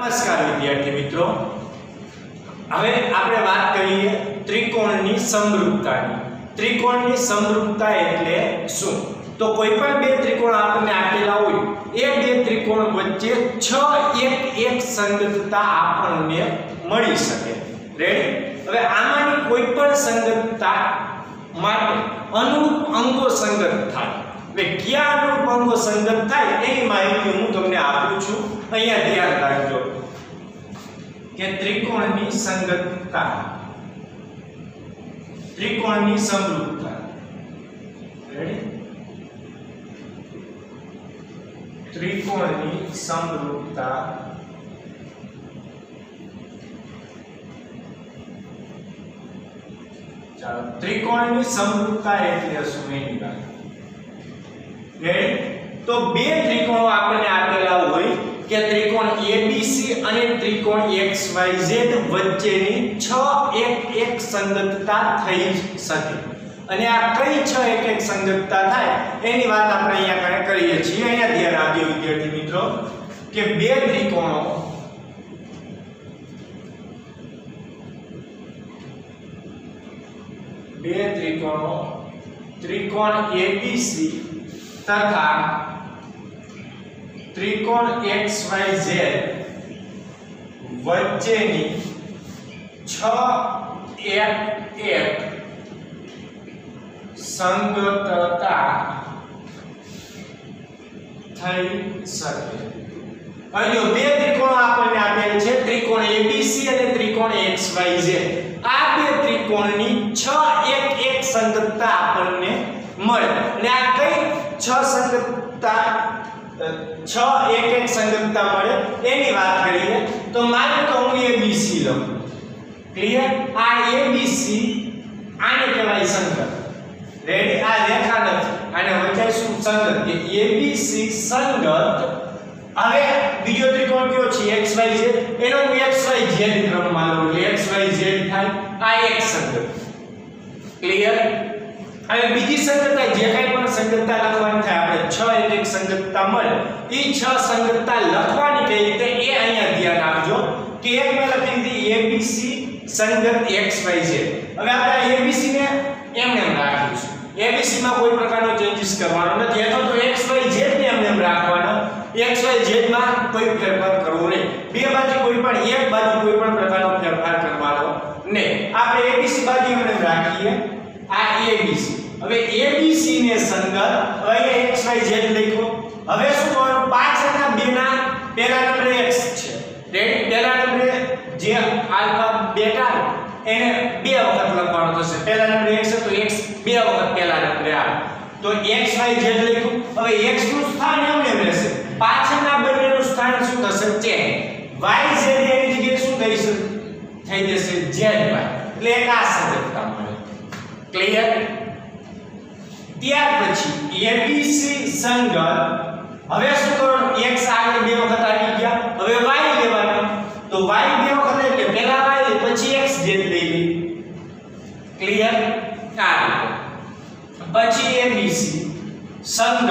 નમસ્કાર વિદ્યાર્થી મિત્રો. હવે આપણે વાત કરીએ ત્રિકોણની સમરૂપતાની. ત્રિકોણની સમરૂપતા એટલે શું? તો કોઈ પણ બે ત્રિકોણ આપણને આપેલા હોય, એ બે ત્રિકોણ વચ્ચે છ એક એક સંગતતા આપણને મળી શકે. રેડી હવે આમાંની કોઈ પણ સંગતતા માટે અનુરૂપ અંગો સંગત થાય. હવે કયા અનુરૂપ અંગો સંગત થાય એની માહિતી હું તમને આપું છું. અહીંયા ધ્યાન રાખજો કે ત્રિકોણની સંગતતા, ત્રિકોણની સમરૂપતા ત્રિકોણની સમરૂપતા ચાલો, ત્રિકોણની સમરૂપતા એટલે શું? એની વાત. તો બે ત્રિકોણો આપણને આપેલા હોય કે ત્રિકોણ ABC અને ત્રિકોણ XYZ વચ્ચેની 6 એક એક સંગતતા થઈ શકે. અને આ કઈ 6 એક એક સંગતતા થાય એની વાત આપણે અહીંયા કણે કરીએ છીએ. અહીંયા ધ્યાન આપજો, વિદ્યાર્થી મિત્રો, કે બે ત્રિકોણો બે ત્રિકોણો, ત્રિકોણ ABC તથા ત્રિકોણ XYZ વચ્ચેની 6 એક એક સંગતતા થઈ શકે. અહીં બે ત્રિકોણ આપણને આપેલ છે, ત્રિકોણ ABC અને ત્રિકોણ XYZ આ બે ત્રિકોણની 6 એક એક સંગતતા આપણને મળે. અને આ કઈ 6 સંગતતા છ એક એક સંગતતા મળે. એની વાત કરીએ તો માનું તો હું ABC લખું ક્લિયર આ ABC આને કહેવાય સંગત. રેડી આ રેખા નથી. આને વચ્ચે શું? સંગત. કે ABC સંગત. હવે બીજો ત્રિકોણ કયો છે? એક્સ વાય ઝેડ એનો હું XYZ ક્રમમાં લઉં. એટલે ઝેડ થાય. આ એક સંગત. ક્લિયર હવે બીજી સંગતતા જે કંઈ પણ સંગતતા લખવાની થાય, આપણે 6 એટલે એક સંગતતા મળે. એ 6 સંગતતા લખવાની કઈ રીતે? એ અહીંયા ધ્યાન આપજો. કે એક મેં લખી દીધી ABC સંગત છે હવે આપણે ABC ને એમ એમ રાખ્યું છે. ABC માં કોઈ પ્રકારનો ચેન્જીસ કરવાનો નથી. અથવા તો XYZ ને એમ એમ રાખવાનો. XYZ માં કોઈ ફેરફાર કરવો નહીં. બે બાજુ કોઈ પણ, એક બાજુ કોઈ પણ પ્રકારનો ફેરફાર કરવાનો નહીં. આપણે ABC બાજુ એમ રાખીએ. આ ABC હવે ABC ને સંગત અહીંયા XYZ લખો હવે શું કરવાનું? પાછળના બે ના પહેલા નંબરે x છે. રેડી પહેલા નંબરે જે આલ્ફા બેટા એને બે વખત લખવાનું થશે. પહેલા નંબરે x તો x બે વખત પહેલા નંબરે આવે. તો XYZ લખ્યું. હવે x નું સ્થાન એમને રહેશે. પાછળના બંનેનું સ્થાન શું થશે? ચેન્જ YZ એની જગ્યાએ શું થઈ જશે થઈ જશે ZY એટલે એક આ સંગતતા મળે. ક્લિયર ત્યાર પછી ABC સંગત. હવે શું કરવાનું? x આગળ બે વખત આવી ગયા. હવે y લેવાનો. તો y બે વખત એટલે પહેલા y લે, પછી x જે લઈ લે ક્લિયર આ રીતે પછી ABC સંગત.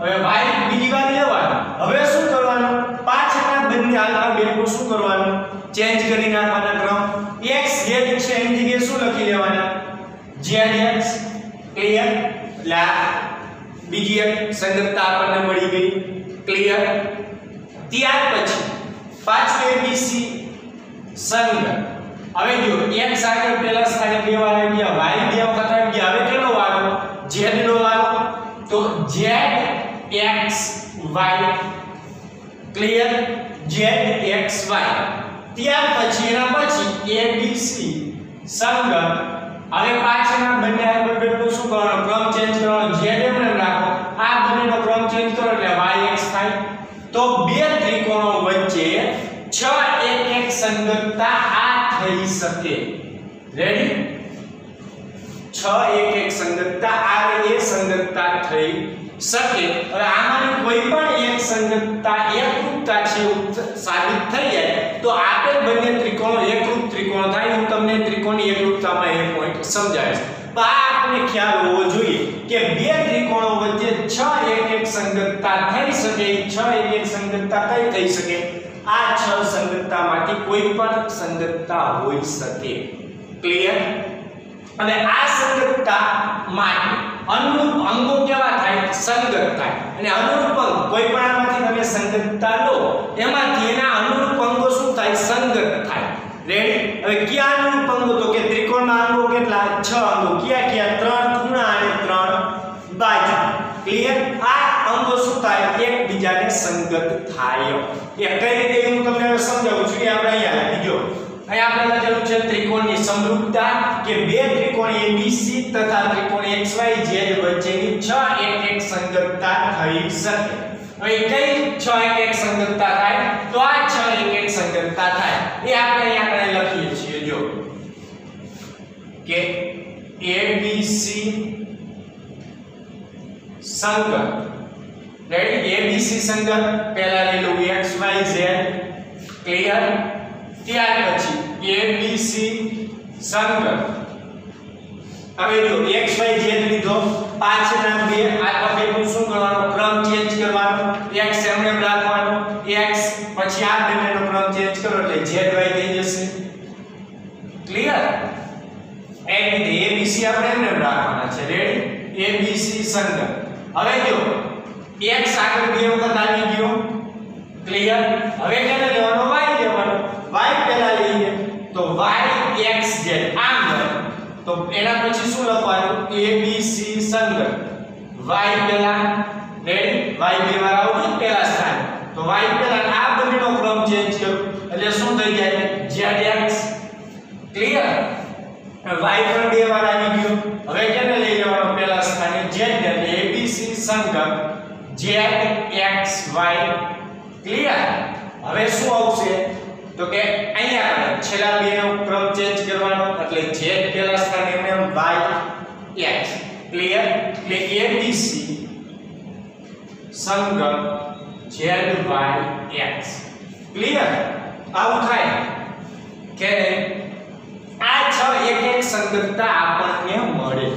હવે y બીજી વાર લેવાનો. હવે શું કરવાનું? પાછળના બંને આલ્ફા બેટનું શું કરવાનું? ચેન્જ કરી નાખવાના ક્રમ. X, z છે એની જગ્યાએ શું લખી લેવાના? Zx ક્લિયર આ બીજી એક સંગતતા આપણને મળી ગઈ. ક્લિયર ત્યાર પછી પાછું બીસી સંગ. હવે જો, એક આગળ પહેલા સ્થાને બે વાર આવી ગયા વાય બે વખત આવી ગયા. હવે કેનો વારો? Z નો વારો. તો Z X Y clear Z X Y ત્યાર પછી, એના પછી એ બી સી સંગત હવે પાછળના બંને આલ્ફાબેટનું શું કરવાનો? ક્રમ ચેન્જ કરવાનો. z એમ રાખો, આ બંનેનો ક્રમ ચેન્જ કરો એટલે yx થાય. તો બે ત્રિકોણો વચ્ચે 6 એક એક સંગતતા આ થઈ શકે. રેડી 6 એક એક સંગતતા આ એ સંગતતા થઈ શકે. હવે આમાંની કોઈ પણ એક સંગતતા એકરૂપતા છે સાબિત થઈ જાય, તો આપેલ બંને ત્રિકોણો એકરૂપ ત્રિકોણ થાય હું તમને ત્રિકોણની એકરૂપતામાં સમજાવીશ તો આ આપણે ખ્યાલ હોવો જોઈએ કે બે ત્રિકોણો વચ્ચે 6 એક એક સંગતતા થઈ શકે 6 એક એક સંગતતા કઈ થઈ શકે? આ 6 સંગતતામાંથી કોઈ પણ સંગતતા હોઈ શકે. ક્લિયર અને આ સંગતતા માટે અનુરૂપ અંગો કેવા થાય? સંગત થાય. અને અનુરૂપ અંગ, કોઈ પણ આમાંથી તમે સંગતતા લો, એમાંથી એના અનુરૂપ અંગો શું થાય? સંગત થાય. રેડી હવે કયા અનુરૂપ અંગો? તો કે ત્રિકોણના અંગો કેટલા? છ અંગો. કયા કયા? ત્રણ ખૂણા અને ત્રણ બાજુ. ક્લિયર આ અંગો શું થાય? એકબીજાને સંગત થાય. એ કઈ રીતે હું તમને સમજાવું છું? એ આપણે અહીંયા લખી દો. અહીં આપણે લખેલું છે ત્રિકોણની સમરૂપતા કે બે ત્રિકોણ ABC તથા ત્રિકોણ XYZ વચ્ચેની 6 એક એક સંગતતા થઈ શકે. હવે કઈ 6 એક એક સંગતતા થાય? તો આ 6 એક એક સંગતતા થાય એ આપણે અહીંયા આપણે લખીએ છીએ જો કે ABC સંગત રેડી ABC સંગત પહેલા લઈ લઉં XYZ ક્લિયર ત્યાર પછી ABC સંગત હવે જો x, y, z લીધો પાછળના બે આ બેનું શું કરવાનો ક્રમ ચેન્જ કરવાનો x એમને રાખવાનો x પછી આ બેનો ક્રમ ચેન્જ કરો એટલે z y થઈ જશે ક્લિયર એ રીતે આપણે એમને રાખવાના છે. રેડી abc સંગત હવે જો, x આગળ બે વખત આવી ગયો. ક્લિયર હવે કેને લેવાનો? Y લેવાનો. Y પહેલા લઈએ. તો y, x, z. આમ તો એના પછી શું લખવાનું? એ b, c સંગત y પહેલા. રેડી y બે વાર આવતું પહેલા સ્થાન. તો y પહેલા આ બંનેનો ક્રમ ચેન્જ કરો એટલે શું થઈ જાય? Z x. ક્લિયર y પણ બે વાર આવી ગયો. હવે કેને લઈ લેવાનો પહેલા સ્થાને z એટલે abc સંગમ. z x, y ક્લિયર હવે શું આવશે? તો કે અહીંયા આપણે છેલ્લા બે નો ક્રમ ચેન્જ કરવાનો, એટલે z પહેલા સ્થાને એમ y, x ક્લિયર એટલે abc સંગમ z, y, x. ક્લિયર આવું થાય. કે આ છ એક એક સંગતતા આપણને મળે.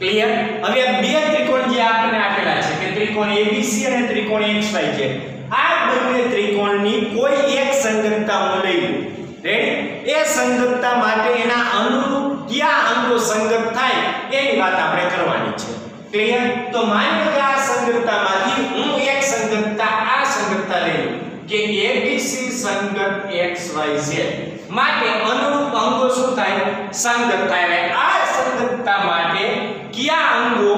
ક્લિયર હવે બે ત્રિકોણ જે આપણને આપેલા છે, કે ત્રિકોણ ABC અને ત્રિકોણ XY આ બંને ત્રિકોણની કોઈ એક સંગતતા હું લઈ રેડી એ સંગતતા માટે એના અનુરૂપ કયા અંગો સંગત થાય, એની વાત આપણે કરવાની છે. ક્લિયર તો માની કે આ સંગતતામાંથી હું એક સંગતતા, આ સંગતતા લઈ કે ABC સંગત XYZ માટે અનુરૂપ અંગો શું થાય? સંગત થાય. હવે આ સંગતતા માટે કયા અંગો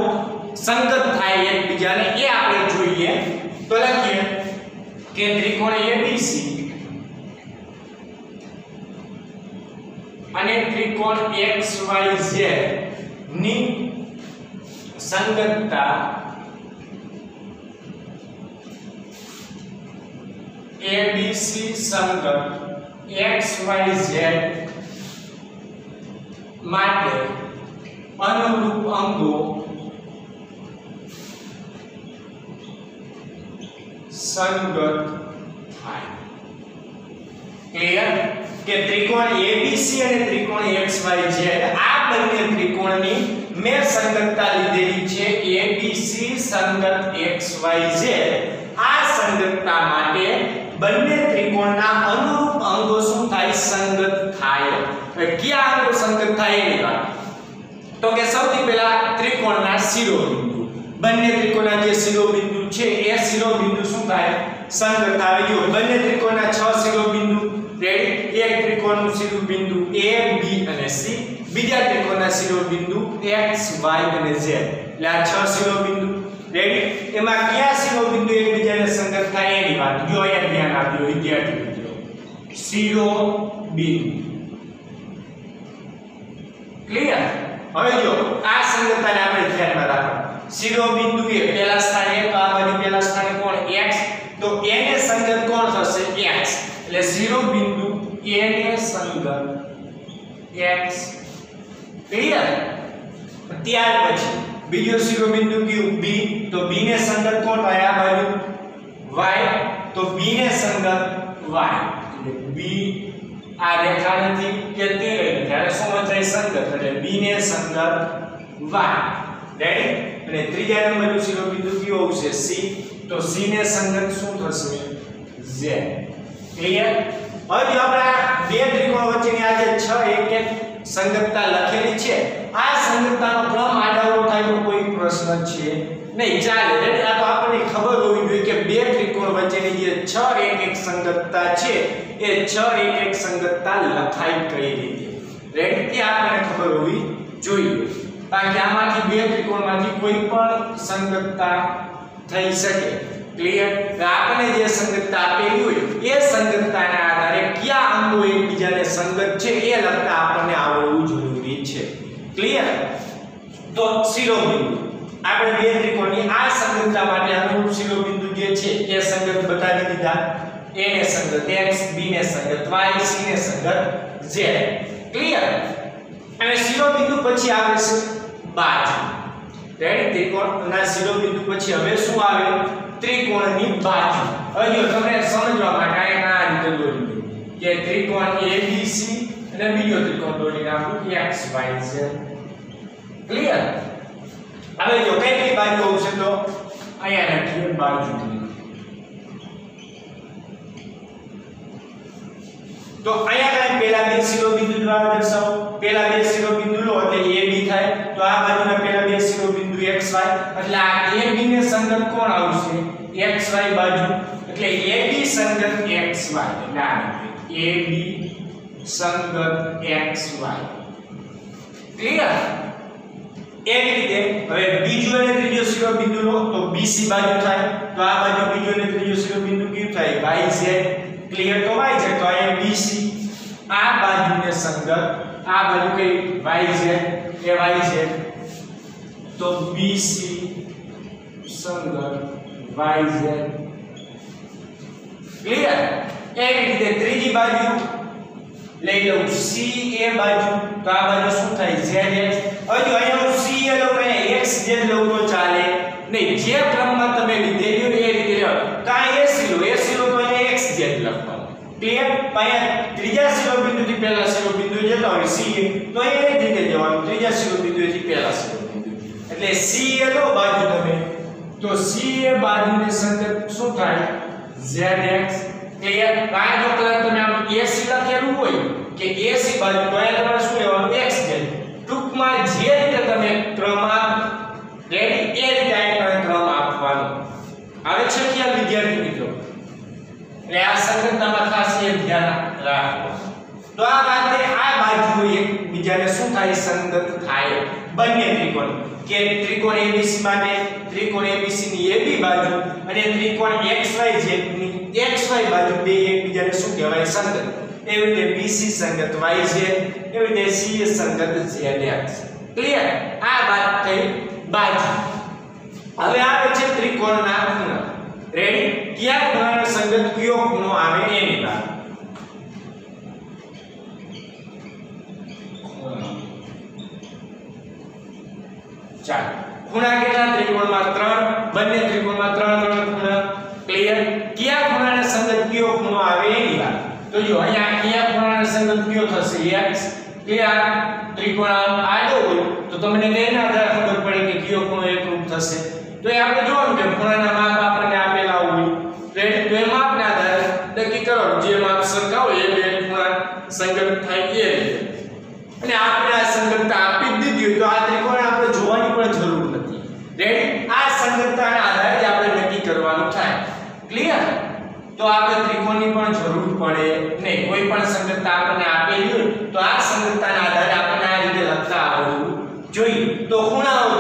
સંગત થાય એકબીજાને એ આપણે જોઈએ. તો લખીએ. કે ત્રિકોણ ABC અને ત્રિકોણ XYZ ની સંગતતા ABC સંગત. XYZ માટે અનુરૂપ અંગો સંગત થાય. ક્લિયર કે ત્રિકોણ ABC અને ત્રિકોણ XYZ આ બંને ત્રિકોણની મેં સંગતતા લીધેલી છે ABC સંગત XYZ આ સંગતતા માટે બંને ત્રિકોણના અનુરૂપ અંગો શું થાય? સંગત થાય. હવે કયા અંગો સંગત થાય એની વાત તો કે સૌથી પહેલા ત્રિકોણના શિરોબિંદુ. બંને ત્રિકોણના જે શિરોબિંદુ છે, એ શિરોબિંદુ શું થાય? સંગત થાય. જો બંને ત્રિકોણના 6 શિરોબિંદુ. રેડી એક ત્રિકોણનું શિરોબિંદુ A, B અને C. બીજા ત્રિકોણના શિરોબિંદુ x, y અને z. એટલે આ છ શિરોબિંદુ. રેડી એમાં કયા શિરોબિંદુ એકબીજાને સંગત થાય એની વાત. જો અહીંયા ધ્યાન વિદ્યાર્થી મિત્રો શિરોબિંદુ ક્લિયર હવે જો. આ સંગતતાને આપણે ધ્યાનમાં રાખો. શિરોબિંદુ એ પહેલા સ્થાને તો આ બાજુ પહેલા સ્થાને કોણ? X. તો a ને સંગત કોણ થશે? X. એટલે શિરોબિંદુ a ને સંગત x. ક્લિયર ત્યાર પછી બીજો શિરોબિંદુ કયું? B. તો b ને સંગત કોણ થાય? આ બાજુ? Y. તો b ને સંગત y. બી આ રેખા નથી કે તે રહી. ત્યારે શું થાય સંગત એટલે b ને સંગત y. રેડી અને ત્રીજા નંબરનું શિરોબિંદુ કયું આવશે? C. તો c ને સંગત શું થશે? Z. ક્લિયર હવે આપણે બે ત્રિકોણ વચ્ચેની આ જે 6 એક એક સંગતતા લખેલી છે. આ સંગતતાનો ક્રમ આડાવડો થાય તો કોઈ પ્રશ્ન છે નહીં, ચાલે. રેડી આ તો આપણને ખબર હોવી જોઈએ કે બે ત્રિકોણ વચ્ચેની જે 6 એક એક સંગતતા છે, એ 6 એક એક સંગતતા લખાઈ કઈ રીતે? રેડી એ આપણને ખબર હોવી જોઈએ. કારણ કે આમાંથી બે ત્રિકોણમાંથી કોઈ પણ સંગતતા થઈ શકે. ક્લિયર આપણે જે સંગતતા આપેલી હોય, એ સંગતતાના આધારે કયા અંગો એકબીજાને સંગત છે એ લખતા આપણને આવડવું જરૂરી છે. ક્લિયર તો શિરોબિંદુ. આપણે બે ત્રિકોણની આ સંગતતા માટે અનુરૂપ શિરોબિંદુ જે છે એ સંગત બતાવી દીધા. A ને સંગત x, b ને સંગત y, c ને સંગત z. ક્લિયર અને શિરોબિંદુ પછી આવે છે બાજુ. રેડી ત્રિકોણના શિરોબિંદુ પછી હવે શું આવે? ત્રિકોણની બાજુ. હવે તમને સમજવા માટે આ આ રીતે દોરી દઉં કે ત્રિકોણ ABC અને બીજો ત્રિકોણ દોરી નાખું. X, y, z. ક્લિયર હવે જો કઈ કઈ બાજુ આવશે તો અહીંયા લખીએ બાજુ તો અહીંયા કઈ પહેલા બે શિરોબિંદુ દ્વારા દર્શાવો પહેલા બે શિરોબિંદુ લો એટલે AB થાય તો આ બાજુના પહેલા બે શિરોબિંદુ XY એટલે આ AB ને સંગત કોણ આવશે XY બાજુ એટલે AB સંગત XY એટલે આ AB સંગત XY ક્લિયર એવી રીતે હવે બીજો અને ત્રીજો શિરોબિંદુ લો, તો BC બાજુ થાય. તો આ બાજુ બીજો અને ત્રીજો શિરોબિંદુ કયું થાય? YZ ક્લિયર તો y છે તો અહીં BC આ બાજુને સંગત, આ બાજુ કઈ? YZ એ YZ તો BC સંગત YZ ક્લિયર એવી રીતે ત્રીજી બાજુ લઈ લઉં. CA બાજુ. તો આ બાજુ શું થાય? ZX હજુ અહીંયા હું C એ લઉં ચાલે. નહીં, જે ક્રમમાં તમે લીધેલી હોય એ રીતે લો. કાંઈ AC લો. AC લો તો અહીંયા XZ લખવાનું. ક્લિયર અહીંયા ત્રીજા શિરોબિંદુથી પહેલા શિરોબિંદુ જતા હોય સીએ તો એ રીતે જવાનું. ત્રીજા શિરોબિંદુથી પહેલા શિરોબિંદુ. એટલે સીએ એ લો બાજુ તમે. તો સી એ બાજુને સંગત શું થાય? ZX ક્લિયર કાંઈ જો તમે આમ એસી લખેલું હોય કે એસી બાજુ. તો અહીંયા તમારે શું લેવાનું? XZ ટૂંકમાં જે રીતે તમે ક્રમ આપ રેડી એ રીતે અહીંયા ક્રમ આપવાનો. આવે છે કે વિદ્યાર્થી મિત્રો? એટલે આ સંગતનામાં ખાસ એ ધ્યાન રાખો. તો આ વાતે આ બાજુ એકબીજાને શું થાય? સંગત થાય. બંને ત્રિકોણ. કે ત્રિકોણ ABC માટે, ત્રિકોણ ABC ની AB બાજુ અને ત્રિકોણ XYZ ની XY બાજુ બે એકબીજાને શું કહેવાય? સંગત. એવી રીતે બીસી સંગત YZ એવી રીતે સીએ સંગત ZX ક્લિયર આ વાત થઈ બાજુ. હવે આવે છે ત્રિકોણના ખૂણા રેડી કયા ખૂણાનો સંગત કયો ખૂણો આવે એની વાત. ચાલો. ખૂણા કેટલા ત્રિકોણમાં? ત્રણ. બંને ત્રિકોણમાં ત્રણ ત્રણ ખૂણા. ક્લિયર કયા ખૂણાના સંગત કયો ખૂણો આવે એની તો જો અહીંયા અહીંયા ખૂણાનો સંગત કયો થશે? x clear? ત્રિકોણ આડો હોય, તો તમને તેના આધારે ખબર પડે કે કયો ખૂણો એકરૂપ થશે. તો એ આપણે જોવાનું કે ખૂણાના માપ આપણને આપેલા હોય. તો એ માપના આધારે નક્કી કરો જે માપ સરખા હોય, એ બે ખૂણા સંગત થાય એ અને આપણે આ સંગતતા આપી જ દીધી તો આ ત્રિકોણ આપણે જોવાની પણ જરૂર નથી. રેડી આ સંગતતાના આધારે આપણે નક્કી કરવાનું થાય. ક્લિયર તો આપણે ત્રિકોણની પણ જરૂર પડે નહીં, કોઈ પણ સંગતતા આપણને આપેલી હોય તો આ સંગતતાના આધારે આપણને આ રીતે લખતા આવડવું જોઈએ. તો ખૂણાઓ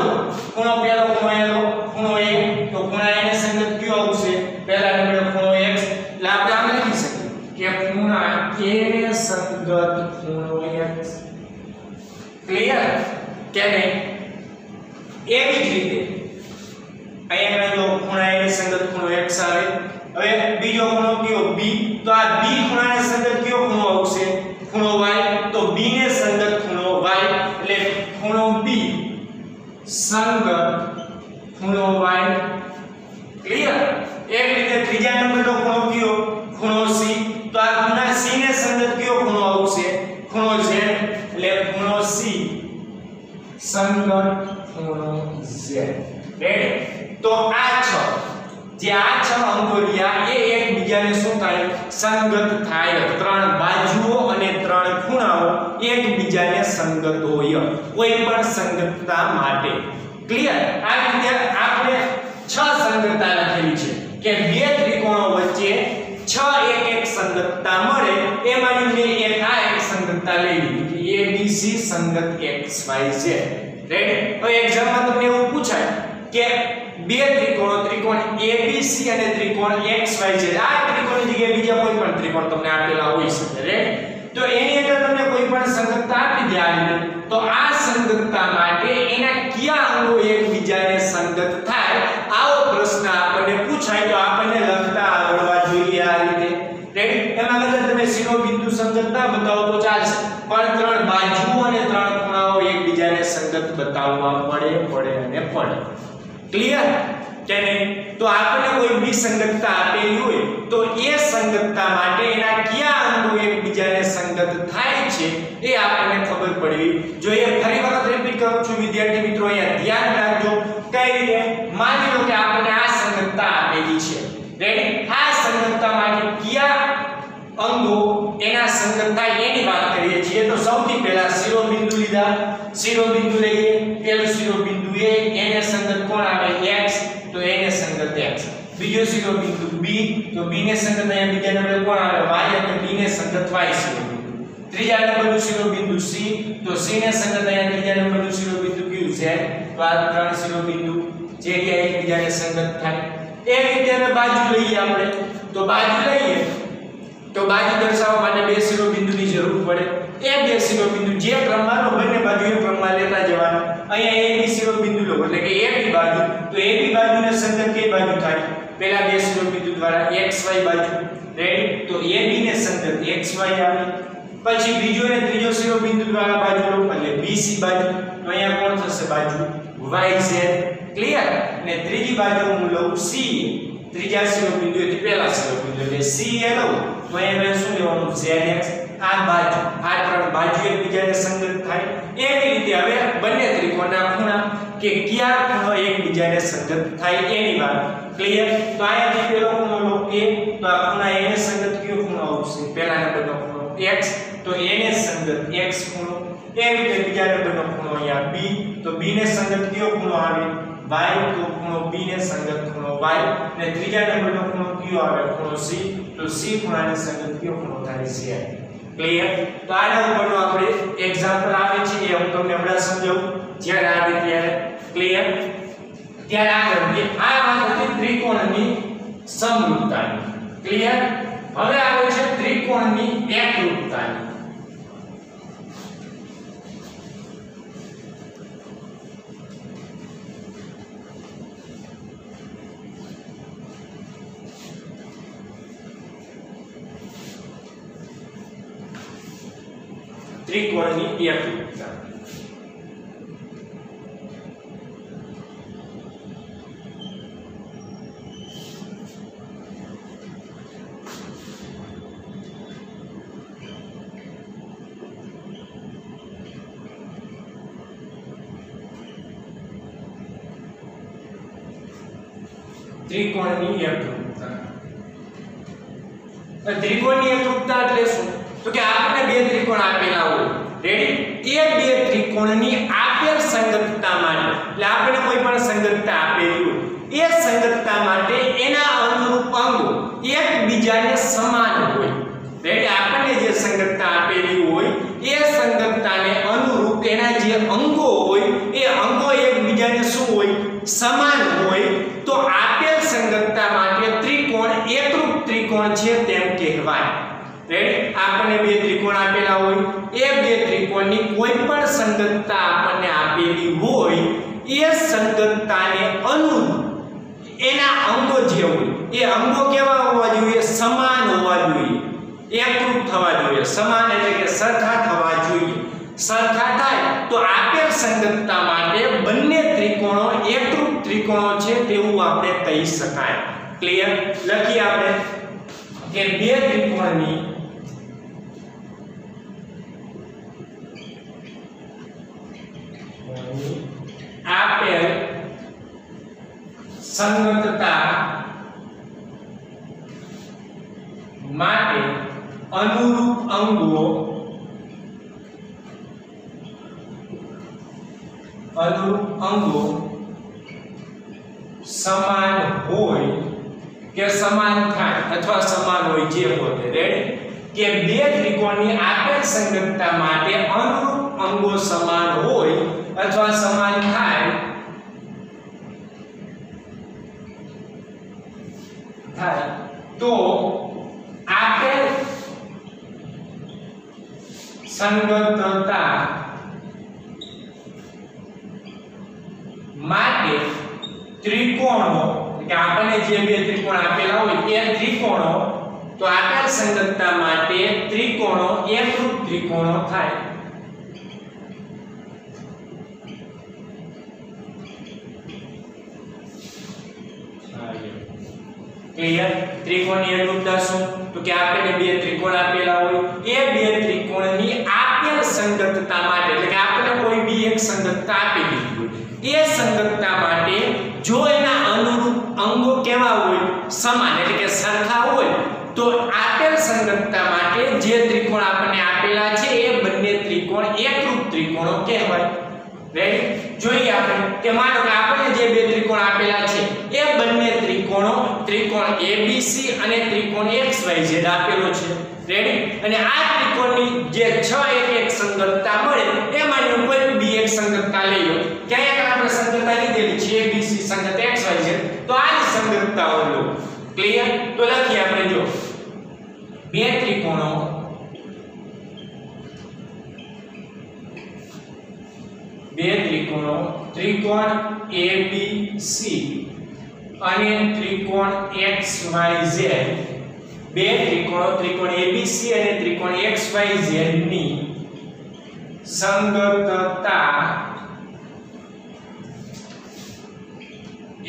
ખૂણો પહેલો ખૂણો એલો ખૂણો a તો ખૂણા એને સંગત કયો આવશે? પહેલા નંબર ખૂણો x એટલે આપણે આમ લખી શકીએ કે ખૂણા a ને સંગત ખૂણો x ક્લિયર કે નહીં એવી જ રીતે અહીંયા જો ખૂણા a ને સંગત ખૂણો x આવે હવે બીજો ખૂણો કયો b તો આ b ખૂણાને સંગત કયો ખૂણો આવશે ખૂણો y તો b ને સંગત ખૂણો y એટલે ખૂણો b સંગત ખૂણો y ક્લિયર એવી રીતે ત્રીજા નંબરનો ખૂણો કયો ખૂણો c તો આ ખૂણા c ને સંગત કયો ખૂણો આવશે ખૂણો z એટલે ખૂણો c ખૂણો z રેડી તો આ છ. જે આ છ રહ્યા એ એકબીજાને શું થાય? સંગત થાય. ત્રણ બાજુઓ અને ત્રણ ખૂણાઓ એકબીજાને સંગત હોય. કોઈ પણ સંગતતા માટે. ક્લિયર આ રીતે આપણે છ સંગતતા લખેલી છે. કે બે ત્રિકોણો વચ્ચે છ એક એક સંગતતા મળે. એમાંની મેં એક આ એક સંગતતા લઈ લીધી. કે એ બી સી સંગત એક્સ વાય z. રેડી હવે એક્ઝામમાં તમને એવું પૂછાય કે બે ત્રિકોણો, ત્રિકોણ ABC અને ત્રિકોણ XYZ આ ત્રિકોણની જગ્યાએ બીજા કોઈ પણ ત્રિકોણ તમને આપેલા હોય શકે. રાઈટ તો એની અંદર તમને કોઈ પણ સંગતતા આપી દે આ તો આ સંગતતા માટે એના કયા અંગો એકબીજાને સંગત થાય, આવો પ્રશ્ન આપણને પૂછાય. તો આપણને લખતા આવડવા જોઈએ આ રીતે. રાઈટ એમાં કદાચ તમે શિરોબિંદુ બિંદુ સંગતતા બતાવો તો ચાલશે. પણ ત્રણ બાજુઓ અને ત્રણ ખૂણાઓ એકબીજાને સંગત બતાવવા પડે પડે અને પડે. ક્લિયર કે નહીં તો આપણને કોઈ વિસંગતતા આપેલી હોય, તો એ સંગતતા માટે એના કયા અંગો એકબીજાને સંગત થાય છે, એ આપણને ખબર પડવી જોઈએ. ફરી વખત રિપીટ કરું છું, વિદ્યાર્થી મિત્રો, અહીંયા ધ્યાન રાખજો. કઈ રીતે માની લો કે આપણને આ સંગતતા આપેલી છે. રેડી આ સંગતતા માટે કયા અંગો એના સંગત થાય એની વાત કરીએ છીએ તો સૌથી પહેલા શિરોબિંદુ લીધા. શિરોબિંદુ લઈએ. પેલું શિરોબિંદુ a એને સંગત કોણ આવે? X, તો એને સંગત x. બીજો શિરોબિંદુ b, તો b ને સંગત અહીંયા બીજા નંબરે કોણ આવે? Y અને b ને સંગત y શિરોબિંદુ ત્રીજા નંબરનું શિરોબિંદુ c, તો c ને સંગત અહીંયા ત્રીજા નંબરનું શિરોબિંદુ કયું? છે તો આ ત્રણ શિરોબિંદુ જે કે એકબીજાને સંગત થાય. એ રીતે અમે બાજુ લઈએ આપણે. તો બાજુ લઈએ. તો બાજુ દર્શાવવા માટે બે શિરોબિંદુની જરૂર પડે. એ બે શિરોબિંદુ? જે ક્રમમાં બંને બાજુ એ ક્રમમાં લેતા જવાનો. અહીંયા a b શિરોબિંદુ લો. એટલે કે એ બી બાજુ. તો b બાજુને સંગત કઈ બાજુ થાય? પહેલા બે શિરોબિંદુ દ્વારા xy બાજુ. રેડી તો a b ને સંગત xy આવે. પછી બીજો અને ત્રીજો શિરોબિંદુ દ્વારા બાજુ લો. એટલે BC બાજુ. તો અહીંયા કોણ થશે? બાજુ YZ ક્લિયર અને ત્રીજી બાજુ હું લઉં c ત્રીજા શિરોબિંદુ એટલે પહેલા શિરોબિંદુ. એટલે c એ લઉં તો અહીંયા શું લેવાનું? zx આ બાજુ આ ત્રણ બાજુ એકબીજાને સંગત થાય. એવી રીતે હવે બંને ત્રિકોણના ખૂણા કે કયા એકબીજાને સંગત થાય એની વાત. ક્લિયર તો અહીંયાથી પેલો ખૂણો લો, a, તો આ ખૂણા એને સંગત કયો ખૂણો આવશે? પહેલા નંબરનો ખૂણો x, તો એને સંગત x ખૂણો. એવી રીતે બીજા નંબરનો ખૂણો અહીંયા b, તો b ને સંગત કયો ખૂણો આવે? Y, તો ખૂણો b ને સંગત ખૂણો y. અને ત્રીજા નંબરનો ખૂણો કયો આવે? ખૂણો c. તો c ખૂણાને સંગત કયો ખૂણો થાય છે ક્લિયર તો આના ઉપરનો આપણે એક્ઝામ્પલ આવે છે, એ હું તમને હમણાં સમજાવું. જ્યારે આવે ત્યારે ક્લિયર ત્યારે આગળ કે આ વાત હતી ત્રિકોણની સમરૂપતાની ક્લિયર હવે આવે છે ત્રિકોણની એકરૂપતાની ત્રિકોણની એકરૂપતા ત્રિકોણની એકરૂપતા તો ત્રિકોણની એકરૂપતા એટલે શું તો કે આપણને બે ત્રિકોણ આપેલા હોય રેડી એ બે ત્રિકોણની આપેલ સંગતતા માટે એટલે આપણે કોઈ પણ સંગતતા આપેલી હોય એ સંગતતા માટે એના અનુરૂપ અંગો એકબીજાને સમાન હોય રેડી આપણને જે સંગતતા આપેલી હોય એ સંગતતાને અનુરૂપ એના જે અંગો હોય એ અંગો એકબીજાને શું હોય સમાન હોય તો આપેલ સંગતતા માટે ત્રિકોણ એકરૂપ ત્રિકોણ છે તેમ કહેવાય રેડી આપણને બે ત્રિકોણ આપેલા હોય એ બે ત્રિકોણની કોઈ પણ સંગતતા આપણને આપેલી હોય એ સંગતતાને અનુરૂપ એના અંગો જે હોય એ અંગો કેવા હોવા જોઈએ સમાન હોવા જોઈએ એકરૂપ થવા જોઈએ, સમાન એટલે કે સરખા થવા જોઈએ. સરખા થાય તો આપેલ સંગતતા માટે બંને ત્રિકોણો એકરૂપ ત્રિકોણો છે તેવું આપણે કહી શકાય. ક્લિયર લખી આપણે કે બે ત્રિકોણની આપેલ સંગતતા માટે અનુરૂપ અંગો અનુરૂપ અંગો સમાન હોય કે સમાન થાય અથવા સમાન હોય જે હોય. રેડી કે બે ત્રિકોણની આપેલ સંગતતા માટે અનુરૂપ અંગો સમાન હોય અથવા સમાન થાય થાય તો આપેલ સંગતતા માટે ત્રિકોણો કે આપણને જે બે ત્રિકોણ આપેલા હોય એ ત્રિકોણો, તો આકાર સંગતતા માટે ત્રિકોણો, એકરૂપ ત્રિકોણો થાય. ક્લિયર ત્રિકોણીય એકરૂપતા શું? તો કે આપણે બે ત્રિકોણ આપેલા હોય. એ બે ત્રિકોણની આપેલ સંગતતા માટે, એટલે કે આપણે કોઈ બી એક સંગતતા આપી દીધી હોય. એ સંગતતા માટે જો એના અનુરૂપ અંગો કેવા હોય? સમાન, એટલે કે સરખા હોય, તો આપેલ સંગતતા માટે જે ત્રિકોણ આપણને આપેલા છે, એ બંને ત્રિકોણ એકરૂપ ત્રિકોણો કહેવાય. રેડી જોઈએ આપણે કે માનો કે આપણને જે બે ત્રિકોણ આપેલા છે એ બંને ત્રિકોણો ABC અને ત્રિકોણ XYZ આપેલો છે. રેડી અને આ ત્રિકોણની જે 6 એક એક સંગતતા મળે એમાંની ઉપર બી એક સંગતતા લઈ લો. કે અહીંયા આપણે સંગતતા લીધેલી? છે ABC સંગત XYZ તો આ જ સંગતતાઓ લો. ક્લિયર તો લખીએ આપણે જો. બે ત્રિકોણો. બે ત્રિકોણો. ત્રિકોણ ABC અને ત્રિકોણ XYZ બે ત્રિકોણો, ત્રિકોણ ABC અને ત્રિકોણ XYZ ની સંગતતા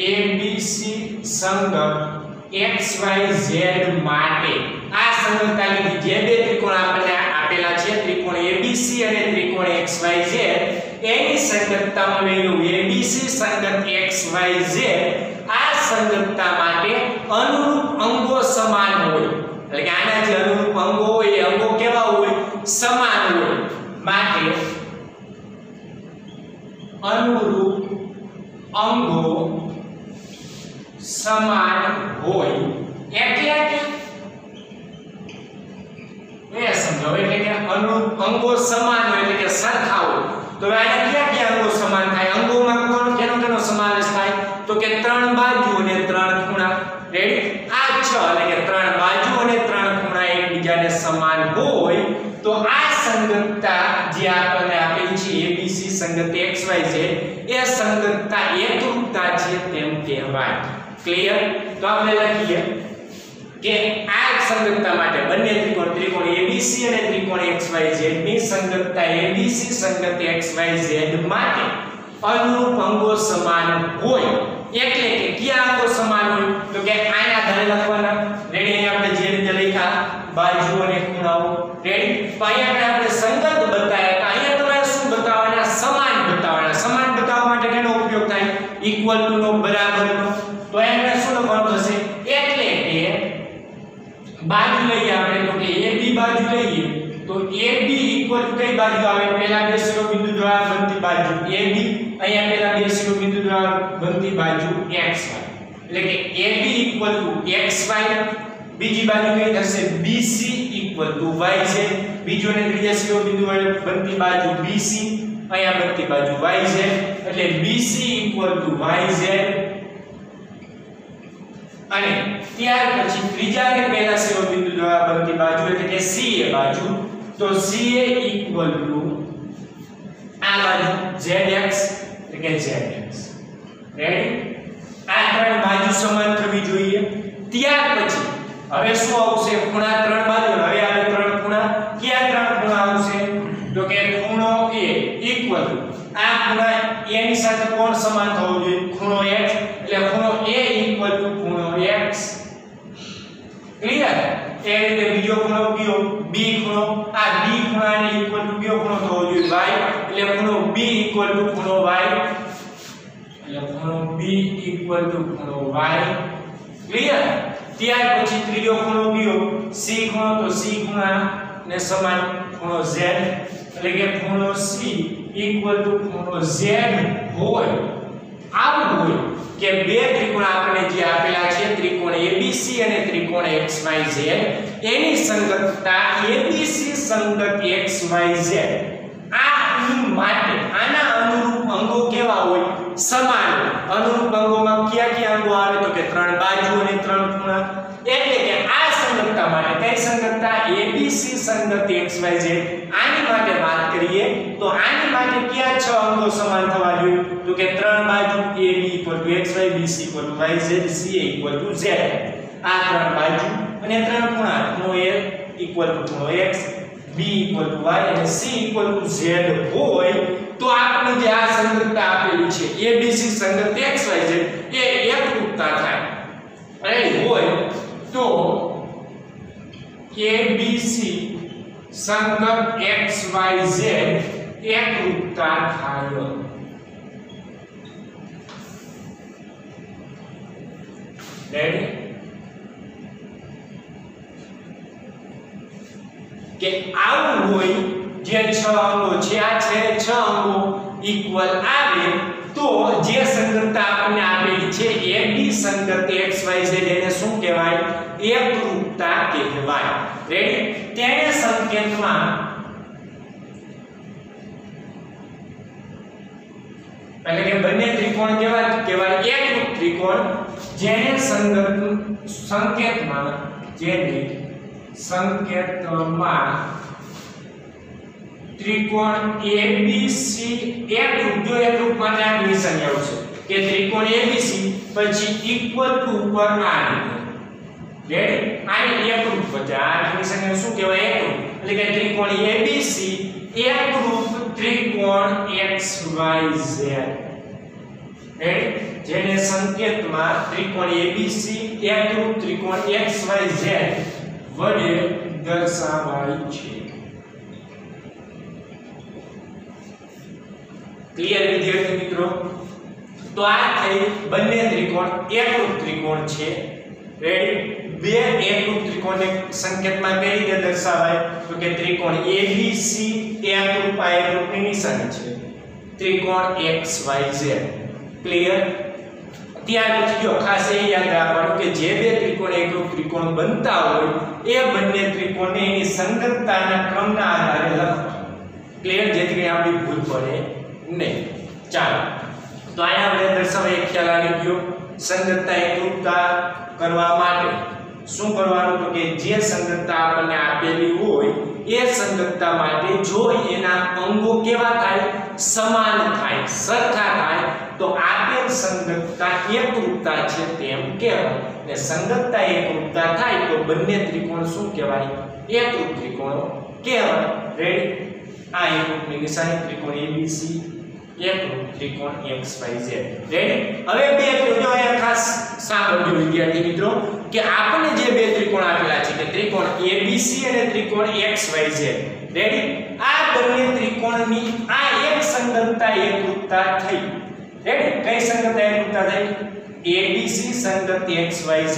ABC સંગત XYZ માટે. આ સંગતતા લીધી. જે બે ત્રિકોણ આપણને આપેલા છે, ત્રિકોણ ABC અને ત્રિકોણ XYZ એની સંગતતામાં લઈલું ABC સંગત XYZ સંગતતા માટે અનુરૂપ અંગો સમાન હોય. એટલે કે આના જે અનુરૂપ અંગો હોય, એ અંગો કેવા હોય? સમાન હોય. માટે અનુરૂપ અંગો સમાન હોય. એટલે કે અનુરૂપ અંગો સમાન હોય, એટલે કે સરખા હોય. તો આને ક્યાં ક્યાં અંગો સમાન થાય અંગોમાં કોણ કેનો કેનો સમાવેશ થાય તો કે ત્રણ બાજુ અને ત્રણ ખૂણા રેડી આ છ એટલે કે ત્રણ બાજુ અને ત્રણ ખૂણા એકબીજાને સમાન હોય તો આ જે આપણને આપેલી છે ABC સંગત છે એ સંગતતા એકરૂપતા છે તેમ કહેવાય. ક્લિયર તો આપણે લખીએ કે આ સંગતતા માટે બંને ત્રિકોણ ત્રિકોણ ABC અને ત્રિકોણ XYZ ની સંગતતા ABC સંગત XYZ માટે અનુરૂપ અંગો સમાન હોય. એટલે કે કયા અંગો સમાન હોય? તો કે આના આધારે લખવાના. રેડી આપણે જે રીતે લખ્યા, બાજુ અને ખૂણાઓ. રેડી અહીંયા આપણે સંગત બતાવ્યા તો અહીંયા તમારે શું બતાવવાના સમાન બતાવવાના સમાન બતાવવા માટે કેનો ઉપયોગ થાય ઇક્વલ ટુ નો બરાબર. તો અહીંયા શું લખવાનું થશે? એટલે કે બાજુ લઈએ આપણે. તો કે AB બાજુ લઈએ. તો AB ઇક્વલ ટુ કઈ બાજુ આવે? પહેલા બે શિરોબિંદુ દ્વારા બનતી બાજુ. AB, અહીંયા પહેલા બે શિરોબિંદુ દ્વારા બનતી બાજુ XY એટલે કે AB ઇક્વલ ટુ XY બીજી બાજુ કઈ થશે? BC ઇક્વલ ટુ YZ બીજો ને ત્રીજા શિરોબિંદુ વડે બનતી બાજુ BC અહીંયા બનતી બાજુ YZ એટલે BC ટુ YZ અને ત્યાર પછી ત્રીજા અને પહેલા શિરોબિંદુ દ્વારા બનતી બાજુ, એટલે કે CA બાજુ. તો CA ઇક્વલ ટુ આ બાજુ ZX, એટલે કે ZX. રેડી આ ત્રણ બાજુ સમાન થવી જોઈએ. ત્યાર પછી, હવે શું આવશે? ખૂણા ત્રણ બાજુ. હવે આવે ત્રણ ખૂણા કયા ત્રણ ખૂણા આવશે તો કે ખૂણો A ઇક્વલ આ ખૂણા A ની સાથે કોણ સમાન થવો જોઈએ? ખૂણો x, એટલે ખૂણો A ઇક્વલ ટુ ખૂણો x. ક્લિયર એ રીતે બીજો ખૂણો કયો? B ખૂણો. આ B ખૂણાને ઇક્વલ ટુ કયો ખૂણો થવો જોઈએ? y, એટલે ખૂણો B ઇક્વલ ટુ ખૂણો y. એટલે ખૂણો B ઇક્વલ ટુ ખૂણો y. ક્લિયર ત્યાર પછી ત્રીજો ખૂણો કયો? C ખૂણો. તો C ખૂણા ને સમાન ખૂણો Z. એટલે કે ખૂણો C ઇક્વલ ટુ ખૂણો Z હોય, આવું હોય કે બે ત્રિકોણ આપણે જે આપેલા છે, ત્રિકોણ ABC અને ત્રિકોણ XYZ એની સંગતતા ABC સંગત XYZ આ માટે, આના અનુરૂપ અંગો કેવા હોય? સમાન. અનુરૂપ અંગોમાં કયા કયા અંગો આવે? તો કે ત્રણ બાજુ અને ત્રણ ખૂણા. એટલે કે આ સંગતતા માટે કઈ સંગતતા? ABC સંગત XYZ આની માટે વાત કરીએ તો આની માટે કયા છ અંગો સમાન થવા જોઈએ? તો કે ત્રણ બાજુ AB XY BC YZ CA Z આ ત્રણ બાજુ અને ત્રણ ખૂણા ખૂણો A ખૂણો X b y અને c z હોય તો આપણે જે આ સંગતતા આપેલી છે abc સંગત xyz એ એકરૂપતા થાય. રાઈટ હોય તો abc સંગત xyz એકરૂપતા થાય રેડી કે આવું હોય જે છ અંગો છે આ છે છ અંગો ઇક્વલ આવે તો જે સંગતતા આપણને આપેલી છે AB સંગત XYZ એને શું કહેવાય? એકરૂપતા કહેવાય. રેડી તેને સંકેતમાં એટલે કે બંને ત્રિકોણ કેવા કહેવાય એકરૂપ ત્રિકોણ, જેને સંગત સંકેતમાં જેને સંકેતમાં ત્રિકોણ ABC એકરૂપ જો એકરૂપ માટે આ નિશાની આવશે કે ત્રિકોણ ABC પછી ઇક્વલ ટુ ઉપર આ રેડી આને એકરૂપ પછી આ નિશાની શું કહેવાય? એકરૂપ એટલે કે ત્રિકોણ ABC એકરૂપ ત્રિકોણ XYZ રેડી જેને સંકેતમાં ત્રિકોણ ABC એકરૂપ ત્રિકોણ XYZ વડે દર્શાવાય છે. ક્લિયર વિદ્યાર્થી મિત્રો? તો આ થઈ બંને ત્રિકોણ, એકરૂપ ત્રિકોણ છે. રેડી બે એકરૂપ ત્રિકોણને સંકેતમાં કઈ રીતે દર્શાવાય? તો કે ત્રિકોણ ABC એકરૂપ આ એકરૂપની નિશાની છે. ત્રિકોણ XYZ ક્લિયર ત્યાર પછી જો ખાસ એ યાદ રાખવાનું કે જે બે ત્રિકોણ એકરૂપ ત્રિકોણ બનતા હોય, એ બંને ત્રિકોણને એની સંગતતાના ક્રમના આધારે લખવા ક્લિયર જેથી આપણી ભૂલ પડે. નહીં ચાલો. તો અહીંયા આપણે દર્શાવવા એક ખ્યાલ આવી ગયો સંગતતા એકરૂપતા કરવા માટે. શું કરવાનું? તો કે જે સંગતતા આપણને આપેલી હોય, એ સંગતતા માટે જો એના અંગો કેવા થાય? સમાન થાય, સરખા થાય, તો આપેલ સંગતતા એકરૂપતા છે તેમ કહેવાય. ને સંગતતા એકરૂપતા થાય તો બંને ત્રિકોણ શું કહેવાય? એકરૂપ ત્રિકોણ કહેવાય. રેડી આ એકરૂપની નિશાની ત્રિકોણ ABC એકરૂપ ત્રિકોણ XYZ રેડી હવે બે ત્રિકોણ અહીંયા ખાસ સાંભળજો વિદ્યાર્થી મિત્રો, કે આપણને જે બે ત્રિકોણ આપેલા છે કે ત્રિકોણ ABC અને ત્રિકોણ XYZ રેડી આ બંને ત્રિકોણની આ એક સંગતતા એકરૂપતા થઈ. રેડી કઈ સંગતતા એકરૂપતા થઈ? ABC સંગત XYZ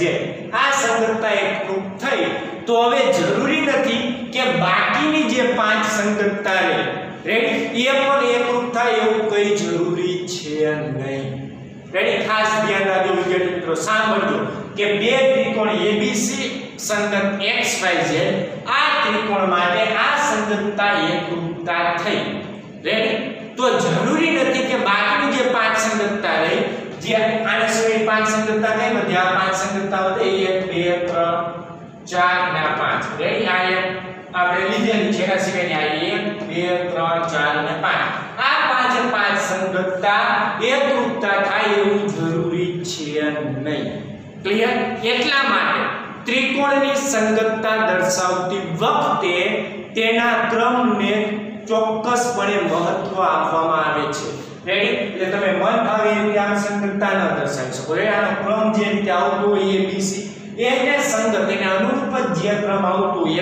આ સંગતતા એકરૂપ થઈ. તો હવે જરૂરી નથી કે બાકીની જે પાંચ સંગતતા રહે રેડી એ પણ એકરૂપ થાય એવું કઈ જરૂરી છે નહીં. રેડી ખાસ ધ્યાન રાખજો વિદ્યાર્થી મિત્રો, સાંભળજો કે બે ત્રિકોણ ABC સંગત XYZ આ ત્રિકોણ માટે આ સંગતતા એકરૂપતા થઈ. રેડી તો જરૂરી નથી કે બાકીની જે પાંચ સંગતતા રહી, જે આને સિવાય પાંચ સંગતતા કઈ બધી આ પાંચ સંગતતા વધે 1 2 3 4 ને 5 રેડી આ એક આપણે લીધેલી છે. એના સિવાયની આ 1 2 3 4 અને 5 આ પાંચ પાંચ સંગતતા, એકરૂપતા થાય એવું જરૂરી છે નહીં. ક્લિયર એટલા માટે ત્રિકોણની સંગતતા દર્શાવતી વખતે તેના ક્રમને ચોક્કસપણે મહત્વ આપવામાં આવે છે. રેડી એટલે તમે મન ભાવે એવી આ સંગતતા ન દર્શાવી શકો. આનો ક્રમ જે રીતે આવતો હોય ABC એને સંગત એને અનુરૂપ જ જે ક્રમ આવતો y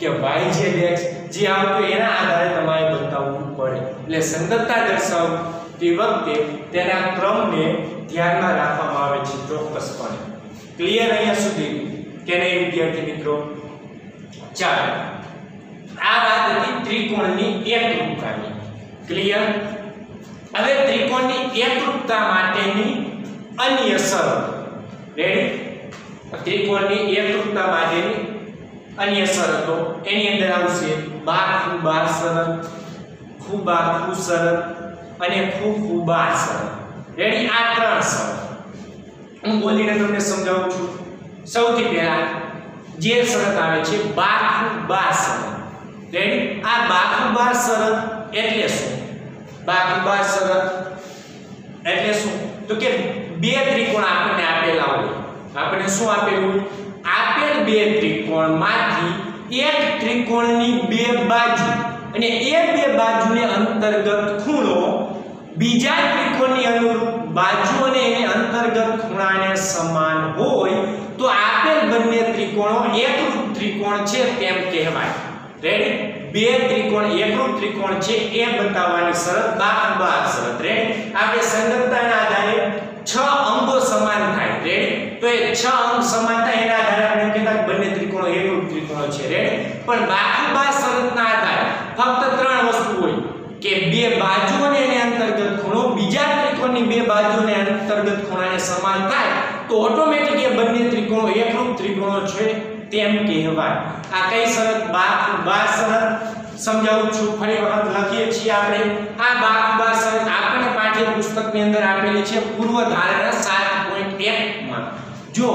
કે y z x જે આવતો એના આધારે તમારે બતાવવું પડે. એટલે સંગતતા દર્શાવતી વખતે તેના ક્રમને ધ્યાનમાં રાખવામાં આવે છે ચોક્કસપણે. ક્લિયર અહીંયા સુધી? કે નહીં વિદ્યાર્થી મિત્રો? ચાલો. આ વાત હતી ત્રિકોણની એકરૂપતાની. ક્લિયર હવે ત્રિકોણની એકરૂપતા માટેની અન્ય શરત. રેડી ત્રિકોણની એકરૂપતા માટેની અન્ય શરતો. એની અંદર આવશે બા ખૂબા શરત, ખૂબા ખૂ શરત અને ખૂ ખૂબા શરત. રેડી આ ત્રણ શરત. હું બોલીને તમને સમજાવું છું. સૌથી પહેલા જે શરત આવે છે બા ખૂબા શરત. રેડી આ બા ખૂબા શરત એટલે શું? બા ખૂબા શરત એટલે શું? તો કે બે ત્રિકોણ આપણને આપેલા હોય. આપણને શું આપેલું? આપેલ બે ત્રિકોણમાંથી એક ત્રિકોણની બે બાજુ અને એ બે બાજુને અંતર્ગત ખૂણો બીજા ત્રિકોણની અનુરૂપ બાજુ અને એની અંતર્ગત ખૂણાને સમાન હોય તો આપેલ બંને ત્રિકોણો એકરૂપ ત્રિકોણ છે તેમ કહેવાય. રેડી બે ત્રિકોણ એકરૂપ ત્રિકોણ છે એ બતાવવાની શરત બાર બાર શરત. રેડી આપણે સંગતતાના આધારે છ અંગો સમાન થાય. તો એ છ અંક સમાનતા એના આધારે આપણે કહેતા બંને ત્રિકોણો એકરૂપ ત્રિકોણો છે. રેડ પણ બાકી બા શરતના આધારે ફક્ત ત્રણ વસ્તુ હોય કે બે બાજુઓને એને અંતર્ગત ખૂણો. બીજા ત્રિકોણની બે બાજુઓને અંતર્ગત ખૂણાને સમાન થાય તો ઓટોમેટિક એ બંને ત્રિકોણો એકરૂપ ત્રિકોણો છે તેમ કહેવાય. આ કઈ શરત? બા બા શરત સમજાવું છું. ફરી વખત લખીએ છીએ આપણે. આ બા બા શરત આપણને પાઠ્યપુસ્તકની અંદર આપેલી છે પૂર્વ ધારણા 7.1 માં. જો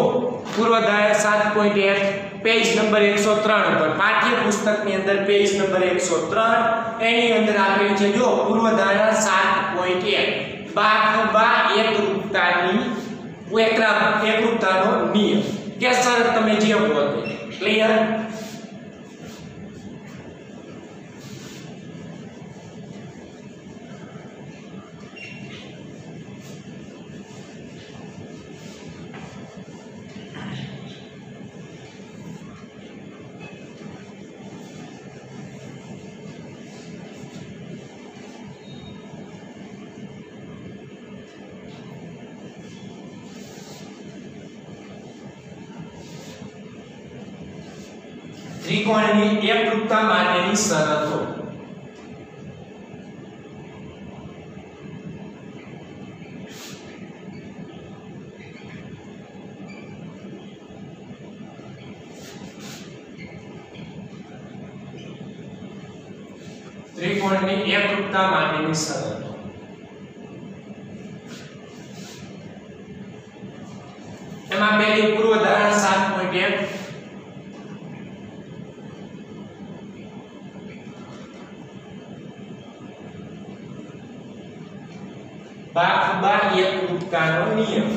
પૂર્વધારા સાત પોઈન્ટ 7.1 પેજ નંબર 103 પર પાઠ્ય પુસ્તકની અંદર પેજ નંબર 103 એની અંદર આપેલી છે, જો પૂર્વધારા 7.1 બા બા એકરૂપતાની, એકરા, એકરૂપતાનો નિયમ. કે શરત તમે જે કહો તે ક્લિયર એકરૂપતા માટેની શરતો. ત્રિકોણની એકરૂપતા માટેની શરતો. એમાં પહેલી પૂર્વધારણા 7.1 બાખબા એકરૂપતાનો નિયમ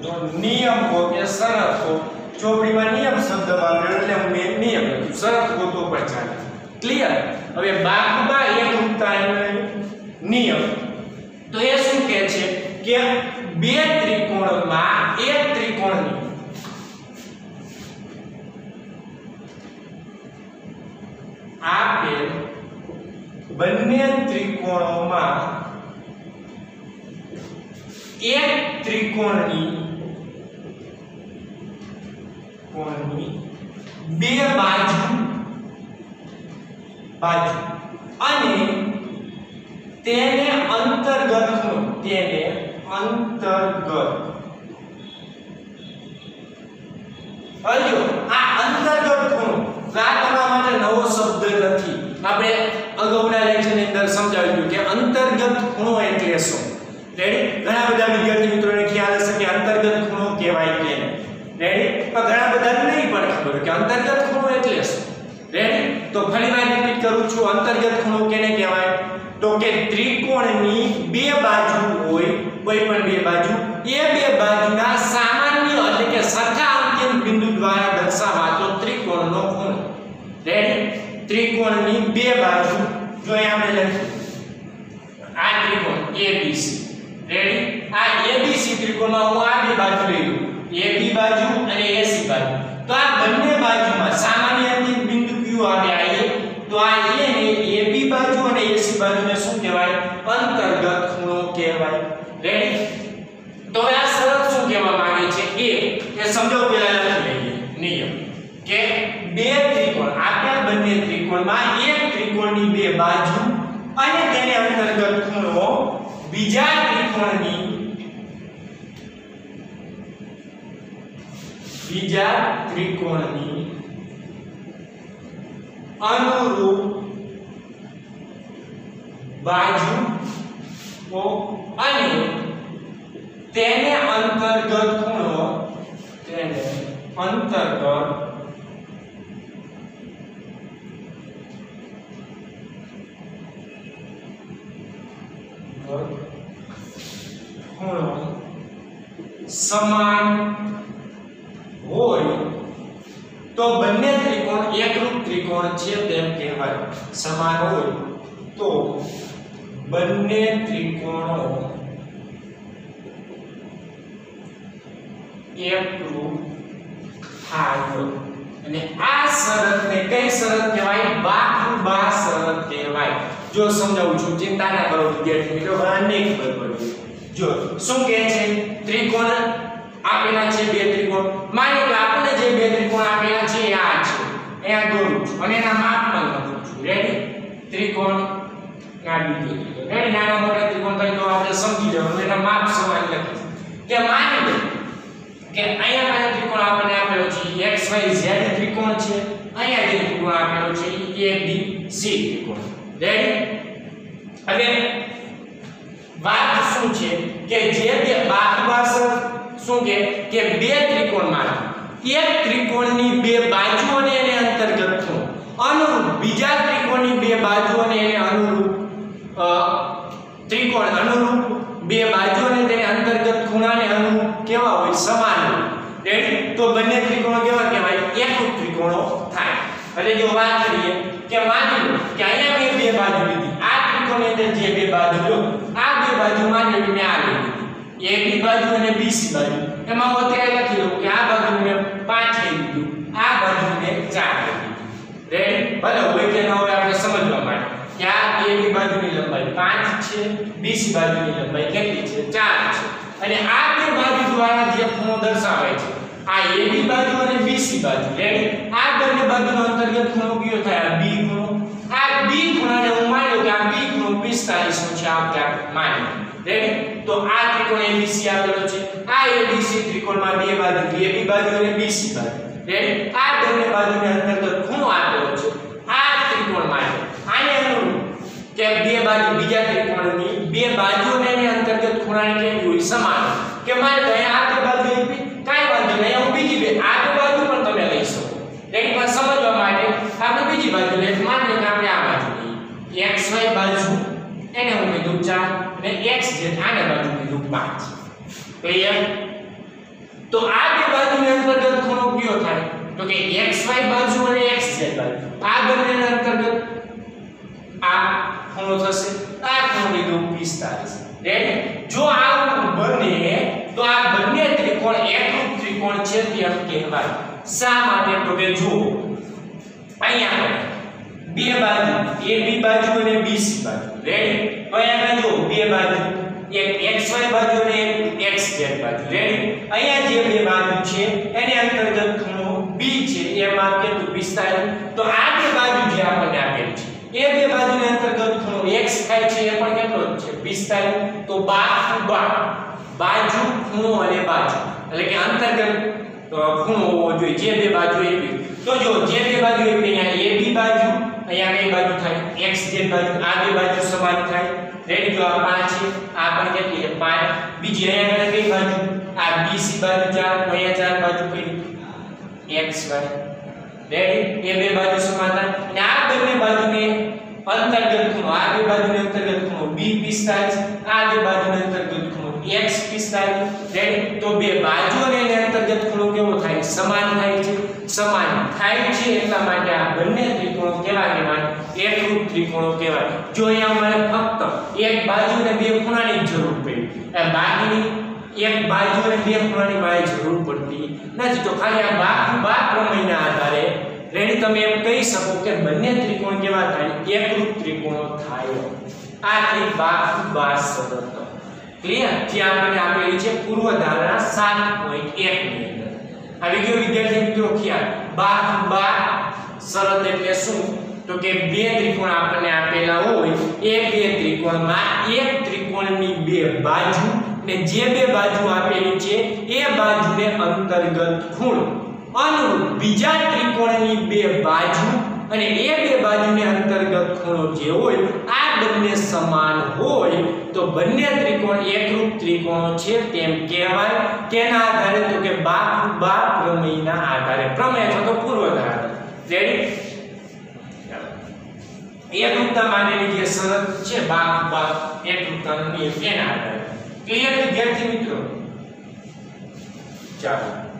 જો નિયમ હો કે શરત હો ચોપડીમાં નિયમ શબ્દ વાપર્યો એટલે મેં નિયમ શરત હો તો પણ ચાલે ક્લિયર હવે એક એકરૂપતાનો નિયમ તો એ શું કહે છે કે બે બંને ત્રિકોણોમાં એક ત્રિકોણની કોણની બે બાજુ બાજુ. અને તેને અંતર્ગતનું તેને અંતર્ગત. હજો આ અંતર્ગત ખૂણો. આ તમારા માટે નવો શબ્દ નથી. આપણે અગાઉના લેક્ચરની અંદર સમજાવ્યું કે અંતર્ગત ખૂણો એટલે શું? રેડી ઘણા બધા વિદ્યાર્થી મિત્રોને ખ્યાલ હશે કે અંતર્ગત ખૂણો કહેવાય કે રેડી પણ ઘણા બધાને નહીં પણ ખબર કે અંતર્ગત ખૂણો એટલે શું? રેડી તો ફરીવાર રિપીટ કરું છું, અંતર્ગત ખૂણો કેને કહેવાય? તો કે ત્રિકોણની બે બાજુ હોય, કોઈ પણ બે બાજુ, એ બે બાજુના સામાન્ય એટલે કે સરખા અંકિત બિંદુ દ્વારા દર્શાવાતો ત્રિકોણનો ખૂણો રેડી ત્રિકોણની બે બાજુ જો અહીં આપણે લખીએ આ ત્રિકોણ ABC રેડી આ ABC ત્રિકોણમાં આ બે બાજુ લઈ લઉં. AB બાજુ અને AC બાજુ. તો આ બંને બાજુમાં સામાન્ય અંતિમ બિંદુ Q આવે આ A. તો આ A ને AB બાજુ અને AC બાજુને શું કહેવાય? અંતર્ગત ખૂણો કહેવાય. રેડી તો આ શરત શું કહેવા માંગે છે? એ એ સમજો પહેલા લખી લઈએ. નિયમ. કે બે ત્રિકોણ આપેલ બંને ત્રિકોણમાં એક ત્રિકોણની બે બાજુ અને તેને અંતર્ગત ખૂણો બીજા ત્રિકોણની બીજા ત્રિકોણની અનુરૂપ બાજુ અને તેને અંતર્ગત ખૂણો તેને અંતર્ગત ખૂણો સમાન હોય, તો બંને ત્રિકોણ એકરૂપ ત્રિકોણ છે તેમ કહેવાય. સમાન હોય, તો બંને ત્રિકોણો એકરૂપ થાય અને આ શરતને કઈ શરત કહેવાય? બાકુબા શરત કહેવાય. જો સમજાવું છું ચિંતા ના કરો વિદ્યાર્થી મિત્રો, આને ખબર પડે. જો, શું કહે છે? ત્રિકોણ આપેલા છે બે ત્રિકોણ. માની લો આપણને જે બે ત્રિકોણ આપેલા છે એ આ છે. અહીંયા દોરું છું. અને એના માપ પણ લખું છું. રેડી ત્રિકોણ ના બીજો ત્રિકોણ રેડી નાના મોટા ત્રિકોણ કઈ તો આપણે સમજી જવાનું. એના માપ સમાન લખી કે માની લો કે અહીંયા કયો ત્રિકોણ આપણને આપેલો છે? x, y, z ત્રિકોણ છે. અહીંયા જે ત્રિકોણ આપેલો છે એ a, b, c ત્રિકોણ. રેડી હવે વાત શું છે? કે જે બે બાજુ શું કે? કે બે ત્રિકોણમાં એક ત્રિકોણની બે બાજુઓને એને અંતર્ગત ખૂણો અનુરૂપ બીજા ત્રિકોણની બે બાજુઓને એને અનુરૂપ અ, ત્રિકોણ અનુરૂપ બે બાજુઓને તેને અંતર્ગત ખૂણાને અનુરૂપ કેવા હોય? સમાન હોય. તો બંને ત્રિકોણો કેવા કહેવાય? એકરૂપ ત્રિકોણો થાય. એટલે જો વાત કરીએ કે માની લો કે અહીંયા મેં બે બાજુ લીધી. આ ત્રિકોણની અંદર જે બે બાજુ લો આ બે બાજુ માની મેં આ લીધી. બી બાજુ અને બીસી બાજુ એમાં હું અત્યારે લખી લઉં કે આ બાજુ મેં 5 લઈ લીધું આ બાજુ મેં 4 લઈ લીધું રેડી ભલે હોય કે ન હોય આપણે સમજવા માટે. કે આ બી બાજુની લંબાઈ 5 છે બીસી બાજુની લંબાઈ કેટલી છે? 4 છે. અને આ બે બાજુ દ્વારા જે ખૂણો દર્શાવે છે, આ બી બાજુ અને બીસી બાજુ. રેડી આ બંને બાજુનો અંતર્ગત ખૂણો કયો થાય? બી ખૂણો. આ બી ખૂણાને હું માન્યો કે આ બી ખૂણો 45 નો છે આપણે માન્યો. રેડી? તો આ ત્રિકોણ ABC આપેલો છે. આ ABC ત્રિકોણમાં બે બાજુ AB બાજુ અને BC બાજુ. રેડી? આ બંને બાજુને અંતર્ગત ખૂણો આપેલો છે. આ ત્રિકોણ માટે આને અનુરૂપ કે બે બાજુ, બીજા ત્રિકોણની, બે બાજુને એની અંતર્ગત ખૂણાની કેવી હોય, સમાન. કે મારે આ બે બાજુ આપી, કાંઈ વાંધો નહીં, હું બીજી બે આ બે બાજુ પણ તમે લઈ શકો રેડી પણ સમજવા માટે આપણે બીજી બાજુ લઈએ માની લો કે આપણે આ બાજુ લઈએ XY બાજુ એને હું કીધું 4 અને x જે આને બાજુ કીધું 5 ક્લિયર તો આ બે બાજુની અંતર્ગત ખૂણો કયો થાય? તો કે xy બાજુ અને xz બાજુ. આ બંને અંતર્ગત આ ખૂણો થશે. આ ખૂણો રૂપ 45 રાઈટ જો આ બને, તો આ બંને ત્રિકોણ એકરૂપ ત્રિકોણ છે તેમ કહેવાય. શા માટે? તો કે જો અહીંયા બે બાજુ એ બી બાજુ અને BC બાજુ. રેડી તો અહીંયા જો બે બાજુ. એક XY બાજુ અને એક XZ બાજુ. રેડી અહીંયા જે બે બાજુ છે, એની અંતર્ગત ખૂણો B છે. એમાં કેટલું 45 તો આ બે બાજુ જે આપણને આપેલ છે, એ બે બાજુની અંતર્ગત ખૂણો x થાય છે, એ પણ કેટલો છે? 45 તો બાજુ બા, બાજુ ખૂણો અને બાજુ. એટલે કે અંતર્ગત ખૂણો હોવો જોઈએ. જે બે બાજુ આપી તો જો, જે બે બાજુ આપી અહીંયા AB બાજુ અહીંયા કઈ બાજુ થાય xz બાજુ, આ બે બાજુ સમાન થાય. રેડી જો આ 5 છે, આ પણ કેટલી છે. 5 બીજી અહીંયા આગળ કઈ બાજુ? આ BC બાજુ 4 તો અહીંયા ચાર બાજુ કઈ? Xy રેડી એ બે બાજુ સમાન થાય. અને આ બંને બાજુને અંતર્ગત ખૂણો, આ બે બાજુને અંતર્ગત ખૂણો, b 45 આ બે બાજુને અંતર્ગત ખૂણો, x 45 રેડી તો બે બાજુઓને એને અંતર્ગત ખૂણો કેવો થાય? સમાન થાય છે. સમાન થાય છે એટલા માટે આ બંને ત્રિકોણો કેવા કહેવાય એકરૂપ ત્રિકોણો કહેવાય. જો અહીંયા અમારે ફક્ત એક બાજુને બે ખૂણાની જરૂર પડી. એ બાકીની એક બાજુ અને બે ખૂણાની મારે જરૂર પડતી નથી. તો ખાલી આ બાકી બાર પ્રમેયના આધારે રેડી તમે એમ કહી શકો કે બંને ત્રિકોણ કેવા થાય? એકરૂપ ત્રિકોણો થાય. આ થઈ બાકી બાર શરત ક્લિયર જે આપણને આપેલી છે પૂર્વ ધારણા 7.1 ની અંદર. આવી ગયો વિદ્યાર્થી મિત્રો ખ્યાલ. બાર બાર શરત એટલે શું? તો કે બે ત્રિકોણ આપણને આપેલા હોય, એ બે ત્રિકોણમાં એક ત્રિકોણની બે બાજુ ને જે બે બાજુ આપેલી છે, એ બાજુને અંતર્ગત ખૂણો. અનુરૂપ બીજા ત્રિકોણની બે બાજુ અને એ બે બાજુને અંતર્ગત ખૂણો જે હોય, આ બંને સમાન હોય, તો બંને ત્રિકોણ એકરૂપ ત્રિકોણો છે તેમ કહેવાય. કેના આધારે તો કે બાપ બાપ પ્રમેયના આધારે. પ્રમેય અથવા તો પૂર્વધારા રેડી એકરૂપતા માટેની જે શરત છે બાપ બાપ એકરૂપતાનો નિયમ એના આધારે. ક્લિયર વિદ્યાર્થી મિત્રો? ચાલો.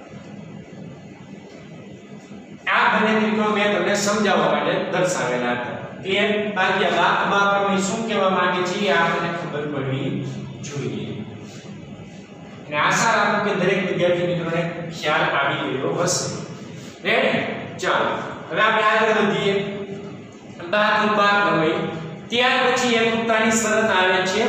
આ બંને ત્રિકોણ મેં તમને સમજાવવા માટે દર્શાવેલા હતા. ક્લિયર બાકી આ પ્રમેય શું કહેવા માંગે છે, એ આપણને ખબર પડવી જોઈએ. અને આશા રાખું કે દરેક વિદ્યાર્થી મિત્રોને ખ્યાલ આવી ગયો હશે. રેડી ચાલો. હવે આપણે આગળ વધીએ. બાદ બા પ્રમેય ત્યાર પછી શરત આવે છે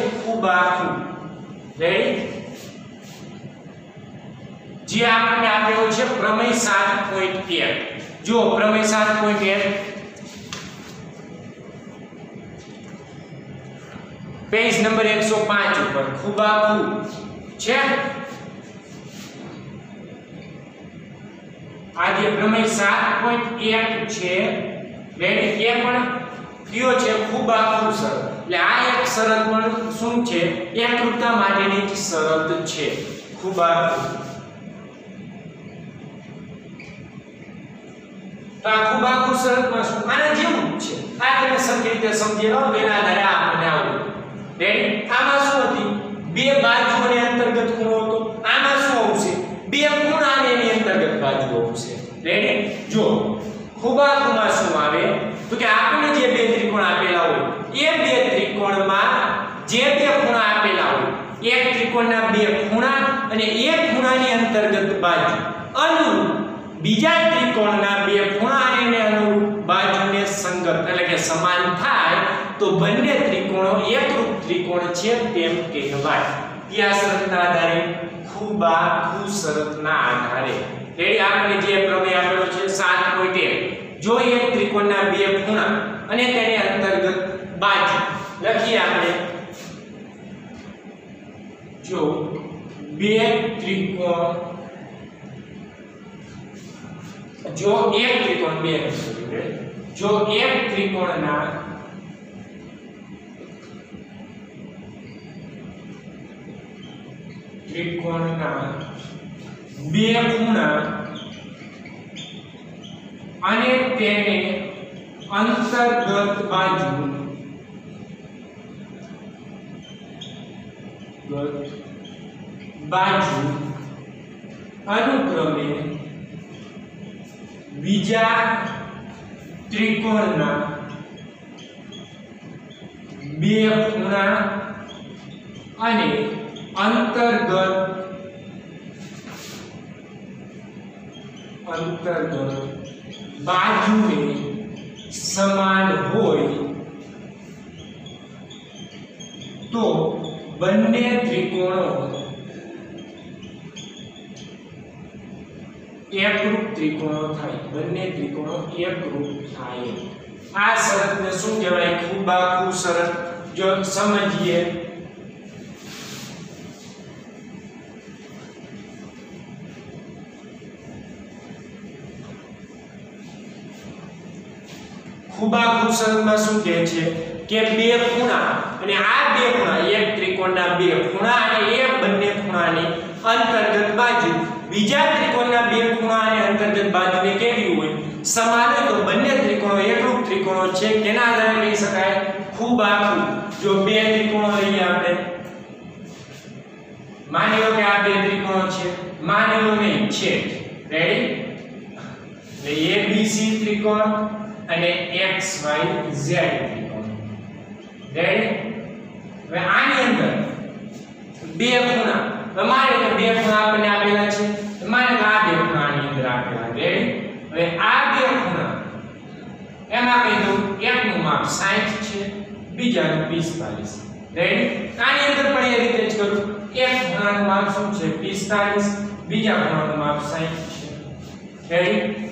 છે પ્રમેય 7.1 જો પ્રમેય 7.1 પેજ નંબર 105 ઉપર ખૂબાખુ છે? આ પ્રમેય 7.1 છે. રેડી એ પણ કયો છે ખૂબ આખું શરત. એટલે આ એક શરત પણ શું છે? એકરૂપતા માટેની શરત છે. ખૂબ આખું. આ ખૂબ આખું શરતમાં શું? આના જેવું છે. આ તમે સરખી રીતે સમજી લો એના આધારે આપણને આવડ્યું. રેડી આમાં શું હતી? બે બાજુઓને અંતર્ગત ખૂણો હતો. આમાં શું આવશે? બે ખૂણા એની અંતર્ગત બાજુ આવશે. રેડી જો ખૂબાખૂમાં શું આવે? તો કે આપણે જે બે ત્રિકોણ આપેલા હોય, એ બે ત્રિકોણમાં જે બે ખૂણા આપેલા હોય, એક ત્રિકોણના બે ખૂણા અને એક ખૂણાની અંતર્ગત બાજુ. અનુરૂપ બીજા ત્રિકોણના બે ખૂણા અને અનુરૂપ બાજુને સંગત એટલે કે સમાન થાય, તો બંને ત્રિકોણો એકરૂપ ત્રિકોણ છે તેમ કહેવાય. કયા શરતના આધારે, ખૂબા ખૂ શરતના આધારે. રેડી આપણે જે પ્રમેય આપેલો છે 7.1 જો એક ત્રિકોણના બે ખૂણા અને તેની અંતર્ગત બાજુ લખીએ આપણે. જો બે ત્રિકોણ, જો એક ત્રિકોણ બે જો એક ત્રિકોણના ત્રિકોણના બે ખૂણા અને તેને અંતર્ગત બાજુ બાજુ અનુક્રમે બીજા ત્રિકોણના બે ખૂણા અને અંતર્ગત અંતર્ગત બાજુએ સમાન હોય, તો બંને ત્રિકોણો એકરૂપ ત્રિકોણો થાય, બંને ત્રિકોણો એકરૂપ થાય. આ શરતને શું કહેવાય? ખૂબ આખું શરત. જો સમજીએ ખૂબા કુશલમાં શું કહે છે કે બે ખૂણા અને આ બે ખૂણા એક ત્રિકોણના બે ખૂણા અને એ બંને ખૂણાની અંતર્ગત બાજુ. બીજા ત્રિકોણના બે ખૂણા અને અંતર્ગત બાજુને કેવી હોય? સમાન તો બંને ત્રિકોણો એકરૂપ ત્રિકોણો છે. કેના આધારે કહી શકાય? ખૂબ આખું જો બે ત્રિકોણો લઈએ આપણે. માની લો કે આ બે ત્રિકોણો છે. માની લો નહીં. છે. રેડી એટલે સી ત્રિકોણ અને XY Z ત્રિકોણ રેડી હવે આની અંદર બે ખૂણા. હવે મારે કે બે ખૂણા આપણને આપેલા છે. મારે કે આ બે ખૂણા આની અંદર આપેલા. રેડી હવે આ બે ખૂણા, એમાં દઉં, એકનું માપ 60 છે, બીજાનું 45 રેડી આની અંદર પણ એ રીતે જ કરું. એક ખૂણાનું માપ શું છે? 45 બીજા ખૂણાનું માપ 60 છે. રેડી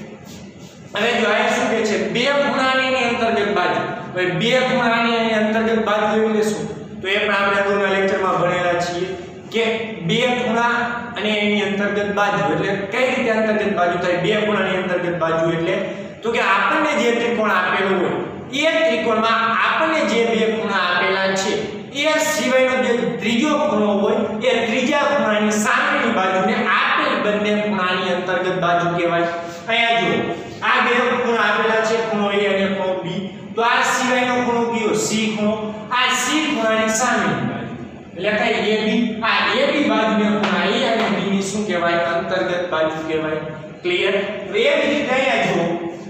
અને જો આ શું કહે છે? બે ખૂણાની અંતર્ગત બાજુ. હવે બે ખૂણાની અંતર્ગત બાજુ એવું લેશું. તો એ પણ આપણે અગાઉના લેક્ચરમાં ભણેલા છીએ કે બે ખૂણા અને એની અંતર્ગત બાજુ. એટલે કઈ રીતે અંતર્ગત બાજુ થાય? બે ખૂણાની અંતર્ગત બાજુ એટલે તો કે આપણને જે ત્રિકોણ આપેલો હોય, એ ત્રિકોણમાં આપણને જે બે ખૂણા આપેલા છે, એ સિવાયનો જે ત્રીજો ખૂણો હોય, એ ત્રીજા ખૂણાની સામેની બાજુને આપેલ બંને ખૂણાની અંતર્ગત બાજુ કહેવાય. અહીંયા જુઓ. આ બે ખૂણા આપેલા છે, ખૂણો A અને ખૂણો B. તો આ સિવાયનો ખૂણો કયો? C ખૂણો. આ C ખૂણાની સામેની બાજુ એટલે કઈ AB આ AB બાજુને ખૂણા A અને B ની શું કહેવાય? અંતર્ગત બાજુ કહેવાય? ક્લિયર તો એ જ રીતે અહીંયા જુઓ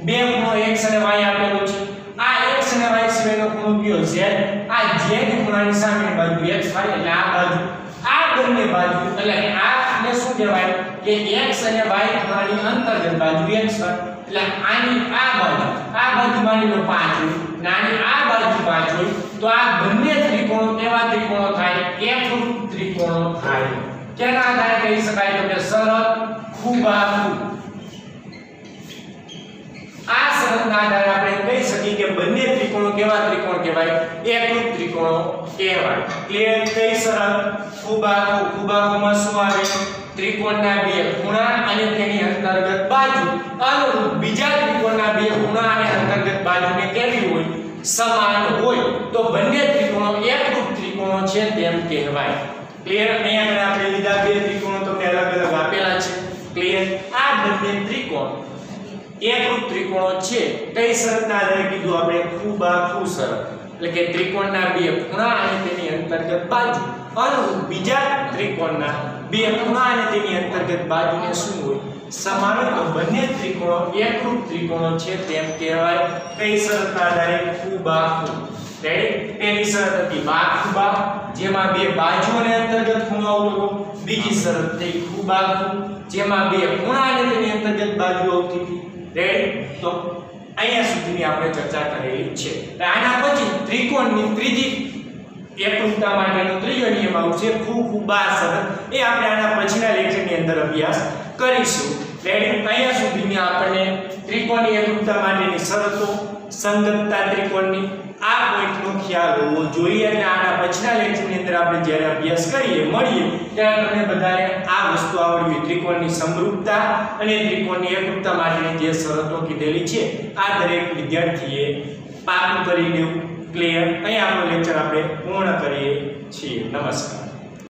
બે ખૂણો x અને y આપેલો છે. આ x અને y સિવાયનો ખૂણો કયો? Z. આ z ખૂણાની સામેની બાજુ x y એટલે આ બાજુ. આ બંને બાજુ, એટલે આ ને શું કહેવાય? કે x અને y ખૂણાની અંતર્ગત બાજુ x હોય. એટલે આની આ બાજુ આ બાજુ માની લો 5 હોય, નાની આ બાજુ 5 હોય, તો આ બંને ત્રિકોણો કેવા ત્રિકોણો થાય એકરૂપ ત્રિકોણો થાય. કેના આધારે કહી શકાય તો કે સરળ ખૂબાખૂબ આ શરતના આધારે આપણે કહી શકીએ કે બંને ત્રિકોણો કેવા ત્રિકોણ કહેવાય? એકરૂપ ત્રિકોણો કહેવાય. ક્લિયર કઈ શરત? ખૂબાખૂબ ખૂબાખૂબમાં શું આવે? ત્રિકોણના બે ખૂણા અને તેની અંતર્ગત બાજુ. અનુરૂપ બીજા ત્રિકોણના બે ખૂણા અને અંતર્ગત બાજુને કેવી હોય? સમાન હોય. તો બંને ત્રિકોણો એકરૂપ ત્રિકોણો છે તેમ કહેવાય. ક્લિયર અહીંયા આગળ આપણે લીધા બે ત્રિકોણો તો અલગ અલગ આપેલા છે. ક્લિયર આ બંને ત્રિકોણ એકરૂપ ત્રિકોણો છે. કઈ શરતના આધારે કીધું આપણે? ખૂબ આ ખૂબ શરત. એટલે કે ત્રિકોણના બે ખૂણા અને તેની અંતર્ગત બાજુ. અનુરૂપ બીજા ત્રિકોણના બે ખૂણા અને તેની અંતર્ગત બાજુને શું હોય સમાન તો બંને ત્રિકોણો, એકરૂપ ત્રિકોણો છે તેમ કહેવાય. કઈ શરતના આધારે? ખૂબ આ ખૂબ રેડી પહેલી શરત હતી બાખુબા જેમાં બે બાજુઓને અંતર્ગત ખૂણો હતો. બીજી શરત થઈ ખૂબાખૂબ જેમાં બે ખૂણા અને તેની અંતર્ગત બાજુ આવતી તો અહીંયા સુધીની આપણે ચર્ચા કરેલી છે. આના પછી ત્રિકોણની ત્રીજી એકરૂપતા માટેનો ત્રીજો નિયમ ખૂબા શરત એ આપણે આના પછીના લેક્ચરની અંદર અભ્યાસ કરીશું. રેડી અહીંયા સુધીની આપણને ત્રિકોણની એકરૂપતા માટેની શરતો, સંગતતા ત્રિકોણની, આ પોઈન્ટનો ખ્યાલ હોવો જોઈએ. અને આના પછીના લેક્ચરની અંદર આપણે જ્યારે અભ્યાસ કરીએ, મળીએ, ત્યારે તમને બધાને આ વસ્તુ આવડવી ત્રિકોણની સમરૂપતા અને ત્રિકોણની એકરૂપતા માટેની જે શરતો કીધેલી છે, આ દરેક વિદ્યાર્થીએ પાકું કરી લેવું. ક્લિયર અહીં આપણો લેક્ચર આપણે પૂર્ણ કરીએ છીએ. નમસ્કાર.